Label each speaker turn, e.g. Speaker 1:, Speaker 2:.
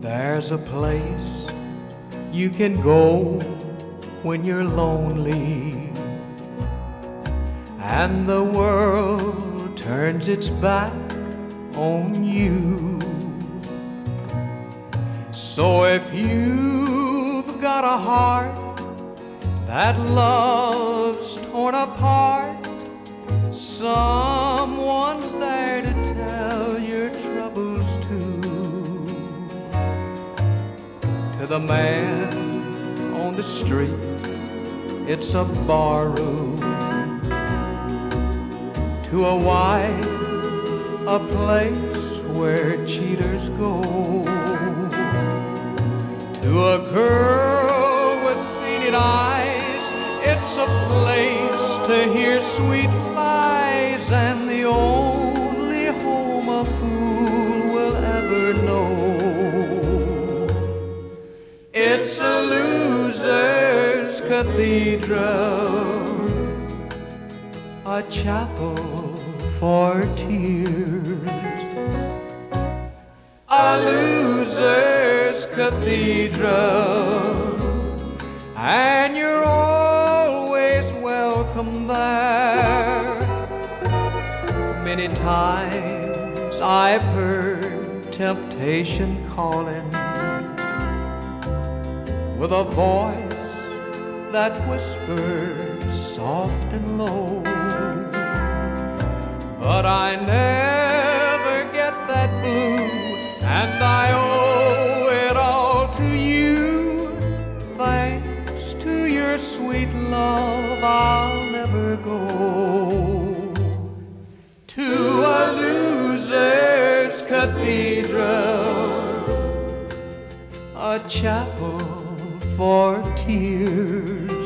Speaker 1: There's a place you can go when you're lonely and the world turns its back on you. So if you've got a heart that loves torn apart, someone's The man on the street, it's a barroom. To a wife, a place where cheaters go. To a girl with painted eyes, it's a place to hear sweet lies and the only cathedral, a chapel for tears, a loser's cathedral, and you're always welcome there. Many times I've heard temptation calling with a voice that whispered soft and low. But I never get that blue, and I owe it all to you. Thanks to your sweet love, I'll never go to a loser's cathedral, a chapel for tears.